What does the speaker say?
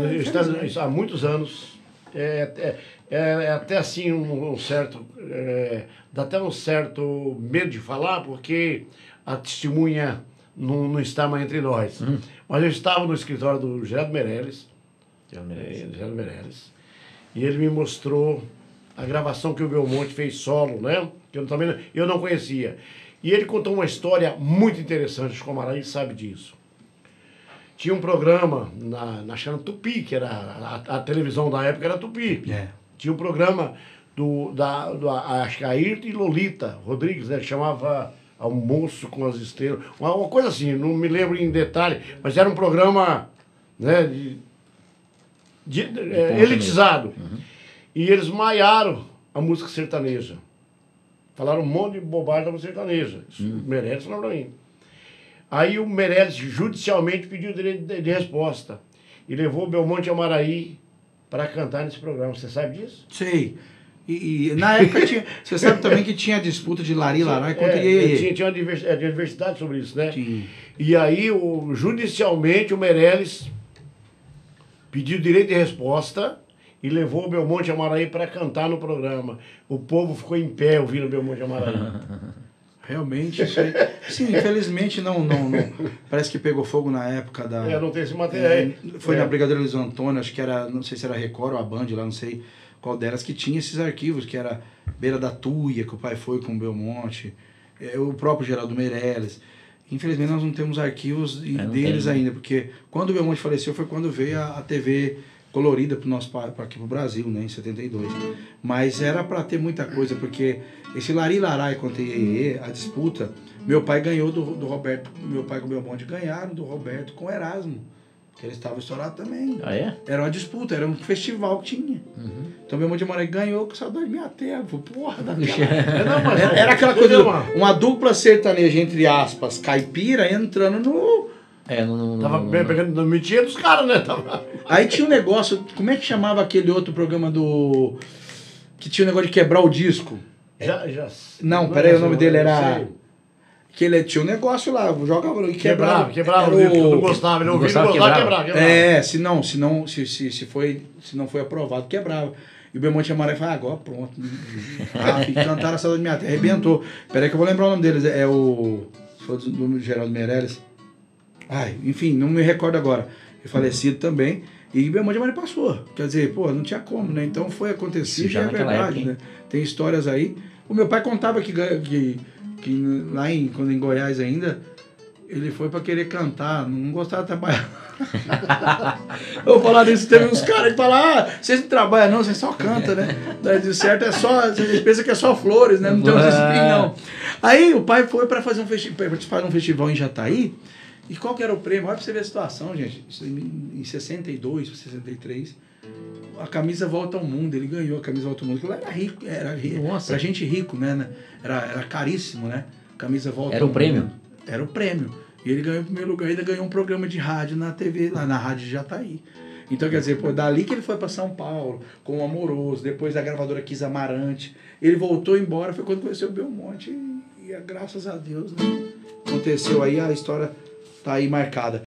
É, está, há muitos anos. É, é, é, é até assim um, um certo. É, dá até um certo medo de falar, porque a testemunha não, não está mais entre nós. Hum. Mas eu estava no escritório do Gerardo Meirelles. Gerardo Meirelles. É, Gerardo Meirelles. E ele me mostrou a gravação que o Belmonte fez solo, né? Que eu também eu não conhecia. E ele contou uma história muito interessante, o Comaraí sabe disso. Tinha um programa na, na Chana Tupi, que era a, a, televisão da época era Tupi. É. Tinha um programa do, da, do, acho que Ayrton e Lolita Rodrigues, né? Que chamava Almoço com as Estrelas. Uma, uma, coisa assim, não me lembro em detalhe, mas era um programa né, de, de, de é, elitizado. Uhum. E eles maiaram a música sertaneja. Falaram um monte de bobagem da música sertaneja. Isso hum. Meirelles falou pra mim. Aí o Meirelles judicialmente pediu direito de, de resposta. E levou o Belmonte Amaraí para cantar nesse programa. Você sabe disso? Sei. E, e, na época tinha. Você sabe também que tinha disputa de Lari Larai contra é, Iê. Tinha, tinha uma é, diversidade sobre isso, né? Tinha. E aí, o, judicialmente, o Meirelles pediu direito de resposta e levou o Belmonte Amaraí para cantar no programa. O povo ficou em pé ouvindo o Belmonte Amaraí. Realmente, isso aí. Sim, infelizmente não, não, não, Parece que pegou fogo na época da. É, não tem esse material. É, foi é. na Brigadeiro Luiz Antônio, acho que era, não sei se era Record ou a Band lá, não sei qual delas, que tinha esses arquivos, que era Beira da Tuia, que o pai foi com o Belmonte, é, o próprio Geraldo Meirelles. Infelizmente nós não temos arquivos é, deles tem. ainda, porque quando o Belmonte faleceu foi quando veio a, a TV colorida para nosso para aqui pro Brasil, né, em 72. Mas era para ter muita coisa, porque esse Lari Larai contra Iê, a disputa, meu pai ganhou do, do Roberto, meu pai com o Belmonte ganharam do Roberto com o Erasmo. Que ele estava estourado também. Ah, é? Era uma disputa, era um festival que tinha. Uhum. Então meu Monte Moraes ganhou com saudade de minha terra. Porra, da era, era, era aquela coisa, uma dupla sertaneja, entre aspas, caipira, entrando no é, não. não Tava não, não, pegando na mentira dos caras, né? Tava... Aí tinha um negócio, como é que chamava aquele outro programa do. Que tinha o um negócio de quebrar o disco? Já, já. Não, peraí, o nome dele era. Que ele tinha um negócio lá, jogava e quebrava. Quebrava, quebrava o disco, não gostava, ele ouvia, não gostava, quebrava, quebrava, quebrava. É, se não, se não, se, se, se, foi, se não foi aprovado, quebrava. E o Belmonte Amarelo falou, ah, agora pronto. ah, cantaram a saudade da minha terra, arrebentou. Peraí que eu vou lembrar o nome deles, é o. Se for do, do Geraldo Meirelles. Ai, enfim, não me recordo agora. É falecido também. E meu irmão de Maria passou. Quer dizer, pô, não tinha como, né? Então foi acontecido e é verdade, época, né? Tem histórias aí. O meu pai contava que, que, que lá em, quando em Goiás ainda, ele foi para querer cantar, não gostava de trabalhar. eu falar disso, teve uns caras que falam, ah, vocês não trabalham não, vocês só cantam, né? De certo é só, vocês pensam que é só flores, né? Não tem uns espinhos, não. Aí o pai foi para fazer um festival, participar de um festival em Jataí, e qual que era o prêmio? Olha pra você ver a situação, gente. Em 62, 63, a camisa Volta ao Mundo. Ele ganhou a camisa Volta ao Mundo. Aquilo era rico, era rico. Nossa. Pra gente rico, né? Era, era caríssimo, né? Camisa Volta Era o prêmio? Mundo. Era o prêmio. E ele ganhou em primeiro lugar, ainda ganhou um programa de rádio na TV, lá na Rádio Jataí. Então, quer dizer, pô, dali que ele foi para São Paulo, com o Amoroso, depois da gravadora Kiss Amarante. Ele voltou embora, foi quando conheceu o Belmonte e, e graças a Deus, né? Aconteceu aí a história tá aí marcada.